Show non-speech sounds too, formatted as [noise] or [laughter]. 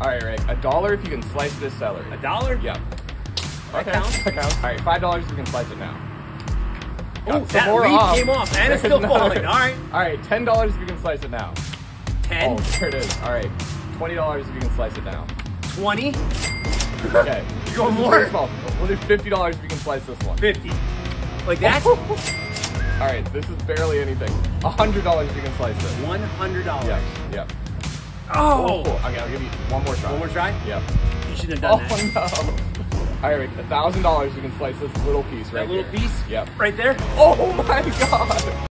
All right, right. A dollar if you can slice this celery. A dollar? Yep. That okay. counts. That counts. All right, five dollars if you can slice it now. Oh, that leaf off. came off and it's [laughs] still falling. All right. All right, ten dollars if you can slice it now. 10, Oh, there it is. All right, twenty dollars if you can slice it now. 20, Okay. [laughs] You is more? We'll do fifty dollars if you can slice this one. 50. Like that? [laughs] All right, this is barely anything. hundred dollars if you can slice this. $100. Yep. Yep. Oh. cool. Okay, I'll give you one more try. One more try? Yep. You shouldn't Oh have done oh, that. no. [laughs] All right, a thousand dollars you can slice this little piece right That little piece? Yep. Right there? Oh my [laughs] god.